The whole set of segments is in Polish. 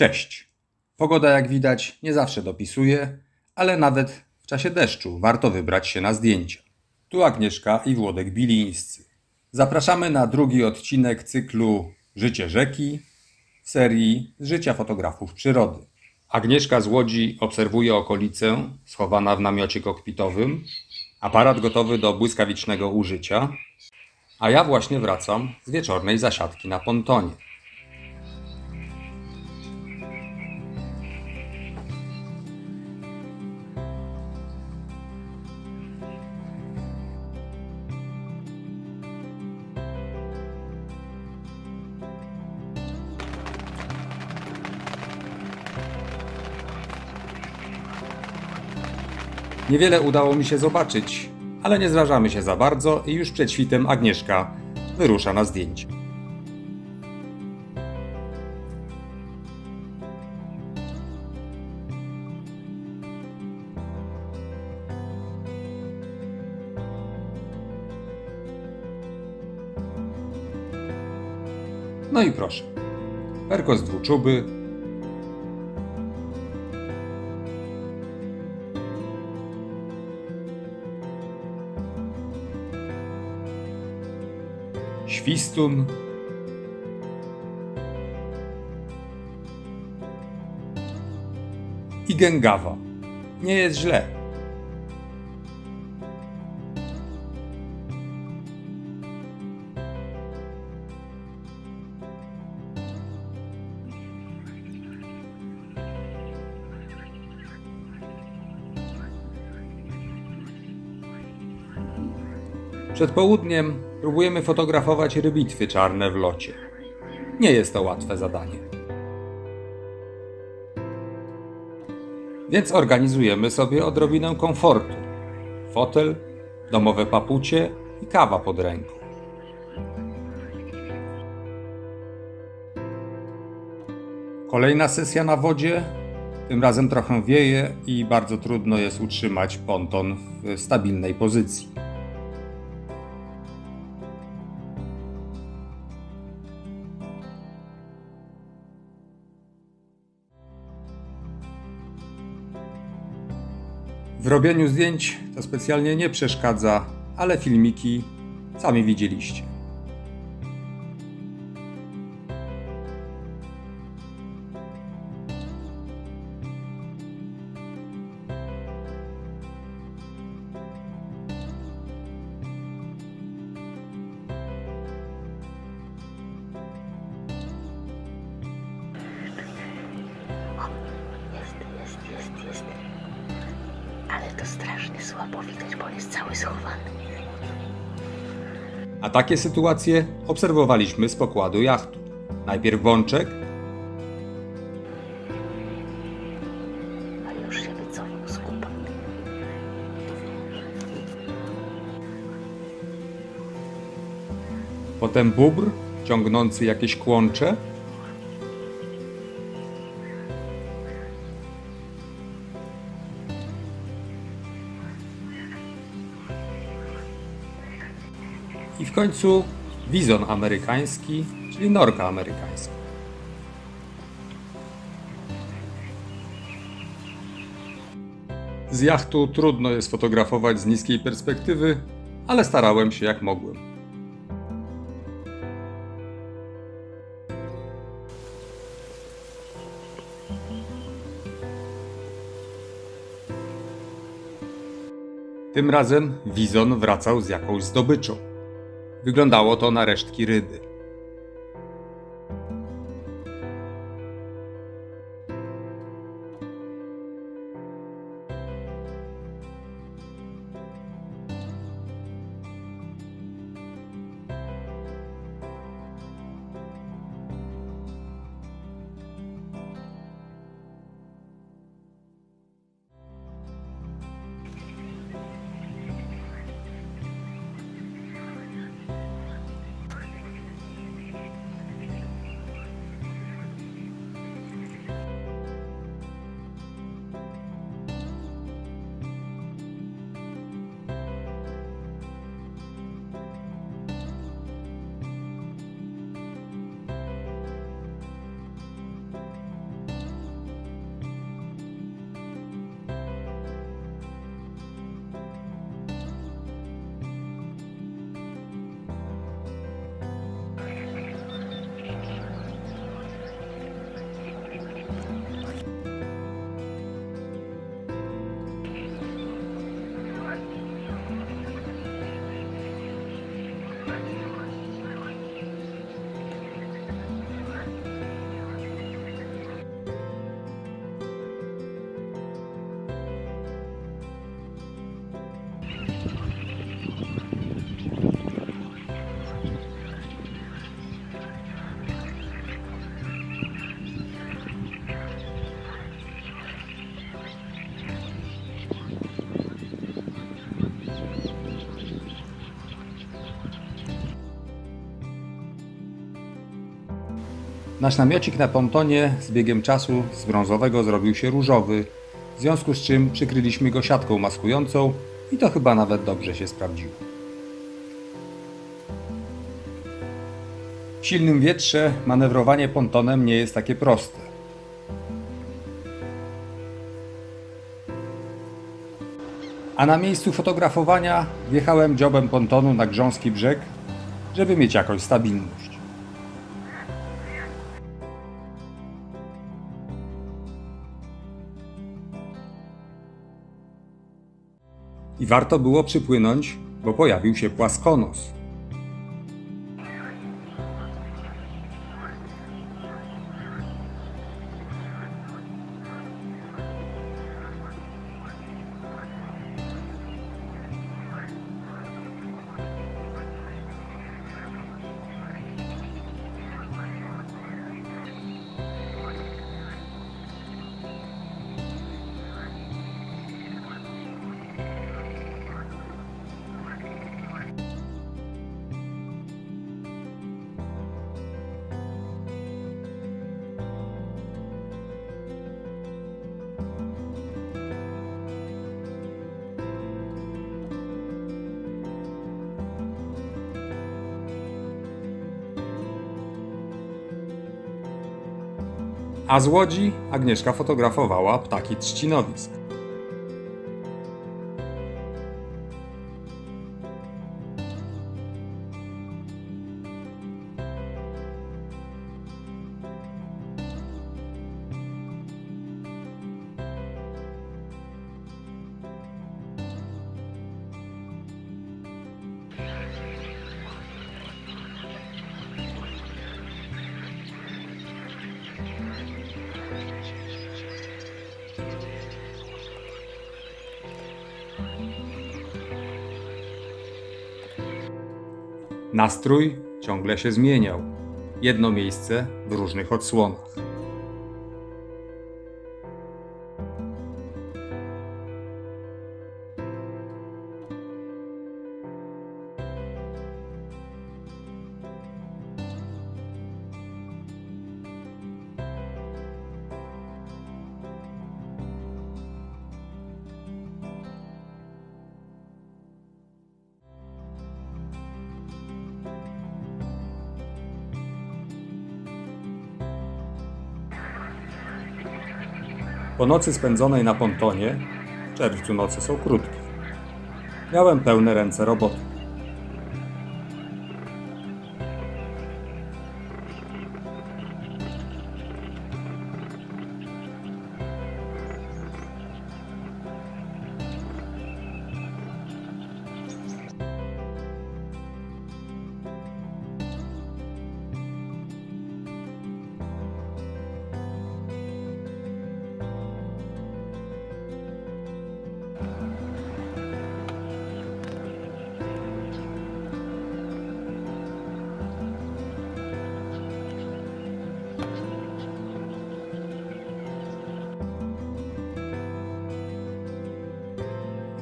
Cześć. Pogoda, jak widać, nie zawsze dopisuje, ale nawet w czasie deszczu warto wybrać się na zdjęcia. Tu Agnieszka i Włodek Bilińscy. Zapraszamy na drugi odcinek cyklu Życie rzeki serii z życia fotografów przyrody. Agnieszka z Łodzi obserwuje okolicę, schowana w namiocie kokpitowym, aparat gotowy do błyskawicznego użycia, a ja właśnie wracam z wieczornej zasiadki na pontonie. Niewiele udało mi się zobaczyć, ale nie zrażamy się za bardzo i już przed świtem Agnieszka wyrusza na zdjęcie. No i proszę. Perko z dwuczuby, Świstun. I gęgawa. Nie jest źle. Przed południem próbujemy fotografować rybitwy czarne w locie. Nie jest to łatwe zadanie. Więc organizujemy sobie odrobinę komfortu. Fotel, domowe papucie i kawa pod ręką. Kolejna sesja na wodzie. Tym razem trochę wieje i bardzo trudno jest utrzymać ponton w stabilnej pozycji. W robieniu zdjęć to specjalnie nie przeszkadza, ale filmiki sami widzieliście. Ale to strasznie słabo widać, bo on jest cały schowany. A takie sytuacje obserwowaliśmy z pokładu jachtu. Najpierw Bączek, A już się wycofał z kupa. potem Bóbr ciągnący jakieś kłącze, końcu Wizon amerykański, czyli norka amerykańska. Z jachtu trudno jest fotografować z niskiej perspektywy, ale starałem się jak mogłem. Tym razem Wizon wracał z jakąś zdobyczą. Wyglądało to na resztki ryby. Nasz namiocik na pontonie z biegiem czasu z brązowego zrobił się różowy, w związku z czym przykryliśmy go siatką maskującą i to chyba nawet dobrze się sprawdziło. W silnym wietrze manewrowanie pontonem nie jest takie proste. A na miejscu fotografowania wjechałem dziobem pontonu na grząski brzeg, żeby mieć jakąś stabilność. I warto było przypłynąć, bo pojawił się płaskonos. A z łodzi Agnieszka fotografowała ptaki trzcinowisk. Nastrój ciągle się zmieniał. Jedno miejsce w różnych odsłonach. Po nocy spędzonej na pontonie, w czerwcu noce są krótkie, miałem pełne ręce roboty.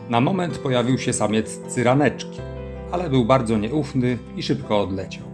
Na moment pojawił się samiec cyraneczki, ale był bardzo nieufny i szybko odleciał.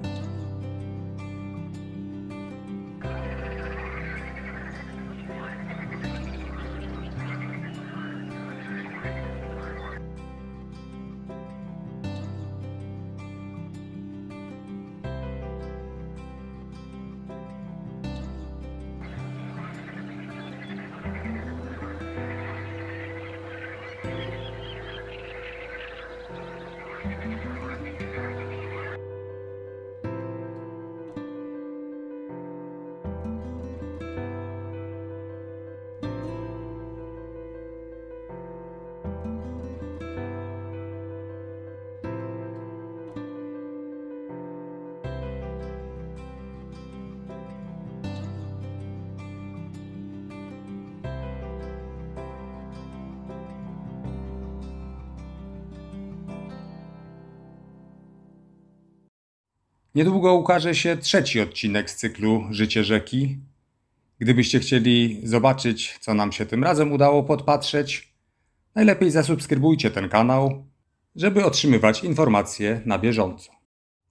Niedługo ukaże się trzeci odcinek z cyklu Życie rzeki. Gdybyście chcieli zobaczyć, co nam się tym razem udało podpatrzeć, najlepiej zasubskrybujcie ten kanał, żeby otrzymywać informacje na bieżąco.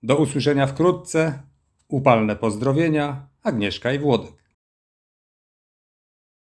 Do usłyszenia wkrótce. Upalne pozdrowienia. Agnieszka i Włodek.